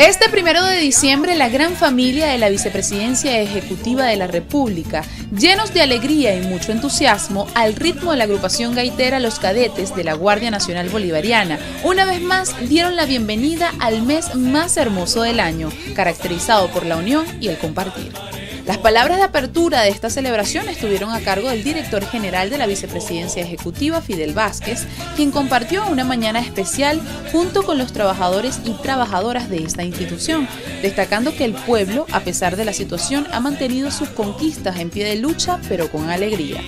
Este primero de diciembre, la gran familia de la Vicepresidencia Ejecutiva de la República, llenos de alegría y mucho entusiasmo, al ritmo de la agrupación gaitera Los Cadetes de la Guardia Nacional Bolivariana, una vez más dieron la bienvenida al mes más hermoso del año, caracterizado por la unión y el compartir. Las palabras de apertura de esta celebración estuvieron a cargo del director general de la Vicepresidencia Ejecutiva, Fidel Vázquez, quien compartió una mañana especial junto con los trabajadores y trabajadoras de esta institución, destacando que el pueblo, a pesar de la situación, ha mantenido sus conquistas en pie de lucha, pero con alegría.